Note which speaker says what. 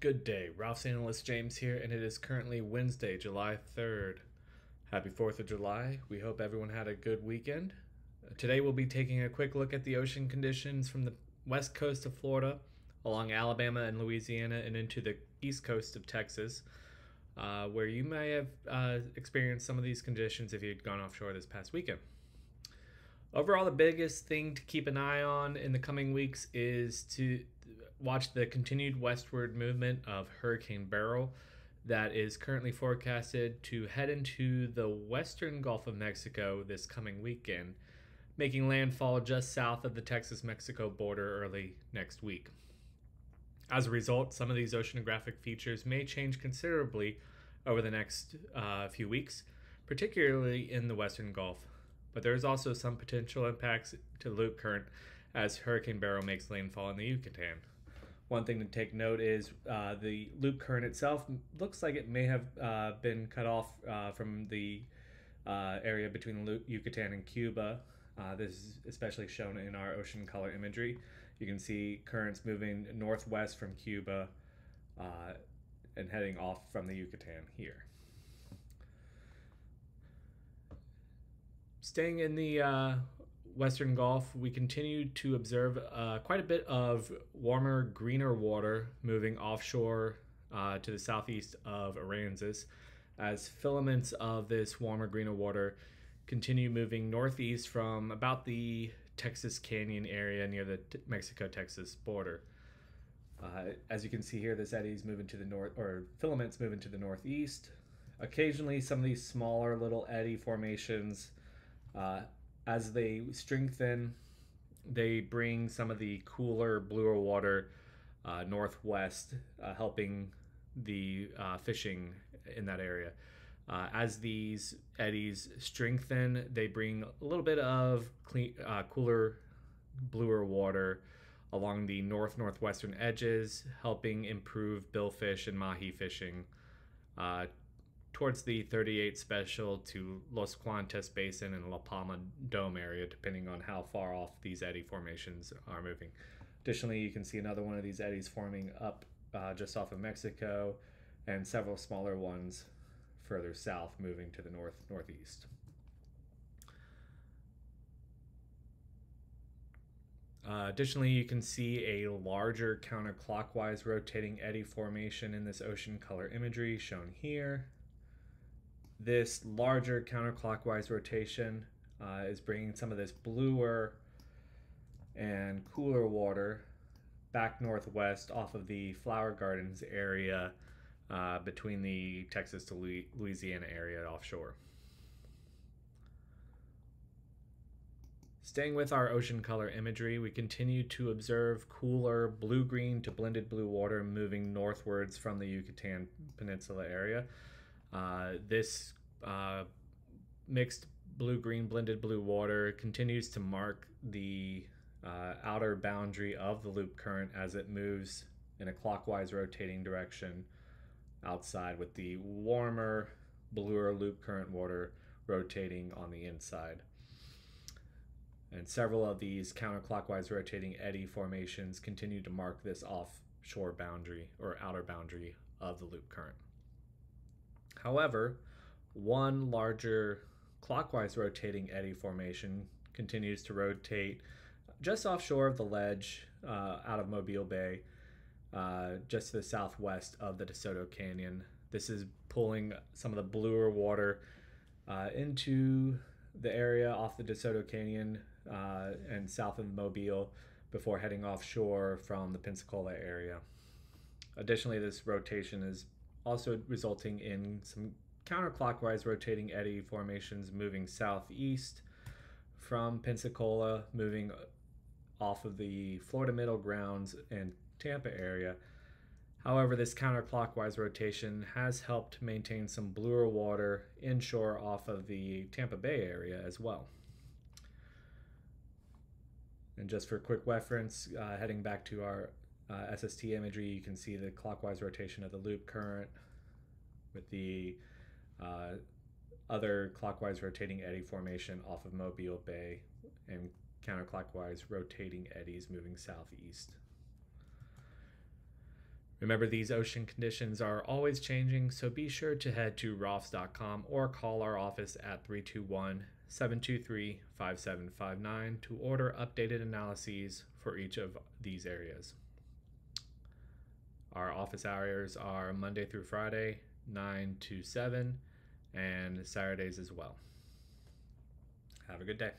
Speaker 1: Good day, ROFFS Analyst James here, and it is currently Wednesday, July 3rd. Happy 4th of July. We hope everyone had a good weekend. Today we'll be taking a quick look at the ocean conditions from the west coast of Florida, along Alabama and Louisiana, and into the east coast of Texas, uh, where you may have uh, experienced some of these conditions if you'd gone offshore this past weekend. Overall, the biggest thing to keep an eye on in the coming weeks is to watch the continued westward movement of Hurricane Beryl that is currently forecasted to head into the western Gulf of Mexico this coming weekend, making landfall just south of the Texas Mexico border early next week. As a result, some of these oceanographic features may change considerably over the next uh, few weeks, particularly in the western Gulf. But there is also some potential impacts to loop current as Hurricane Beryl makes landfall in the Yucatan. One thing to take note is uh, the loop current itself looks like it may have uh, been cut off uh, from the uh, area between Yucatan and Cuba. Uh, this is especially shown in our ocean color imagery. You can see currents moving northwest from Cuba uh, and heading off from the Yucatan here. Staying in the Western Gulf, we continue to observe uh, quite a bit of warmer, greener water moving offshore uh, to the southeast of Aransas as filaments of this warmer, greener water continue moving northeast from about the Texas Canyon area near the Mexico Texas border. Uh, as you can see here, this eddy is moving to the north, or filaments moving to the northeast. Occasionally, some of these smaller little eddy formations uh, as they strengthen, they bring some of the cooler, bluer water uh, northwest, uh, helping the uh, fishing in that area. Uh, as these eddies strengthen, they bring a little bit of clean, uh, cooler, bluer water along the north northwestern edges, helping improve billfish and mahi fishing uh, towards the 38 special to Los Cuantos Basin and La Palma Dome area, depending on how far off these eddy formations are moving. Additionally, you can see another one of these eddies forming up uh, just off of Mexico, and several smaller ones further south moving to the north northeast. Uh, additionally, you can see a larger counterclockwise rotating eddy formation in this ocean color imagery shown here. This larger counterclockwise rotation uh, is bringing some of this bluer and cooler water back northwest off of the Flower Gardens area uh, between the Texas to Louisiana area offshore. Staying with our ocean color imagery, we continue to observe cooler blue-green to blended blue water moving northwards from the Yucatan Peninsula area. Uh, this uh, mixed blue green blended blue water continues to mark the uh, outer boundary of the loop current as it moves in a clockwise rotating direction outside with the warmer bluer loop current water rotating on the inside. And several of these counterclockwise rotating eddy formations continue to mark this offshore boundary or outer boundary of the loop current. However, one larger clockwise rotating eddy formation continues to rotate just offshore of the ledge uh, out of Mobile Bay, uh, just to the southwest of the DeSoto Canyon. This is pulling some of the bluer water uh, into the area off the DeSoto Canyon uh, and south of Mobile before heading offshore from the Pensacola area. Additionally, this rotation is also resulting in some counterclockwise rotating eddy formations moving southeast from Pensacola, moving off of the Florida Middle Grounds and Tampa area. However, this counterclockwise rotation has helped maintain some bluer water inshore off of the Tampa Bay area as well. And just for quick reference, uh, heading back to our uh, SST imagery, you can see the clockwise rotation of the loop current with the uh, other clockwise rotating eddy formation off of Mobile Bay and counterclockwise rotating eddies moving southeast. Remember, these ocean conditions are always changing, so be sure to head to ROFFS.com or call our office at 321 723 5759 to order updated analyses for each of these areas. Office hours are Monday through Friday, 9 to 7, and Saturdays as well. Have a good day.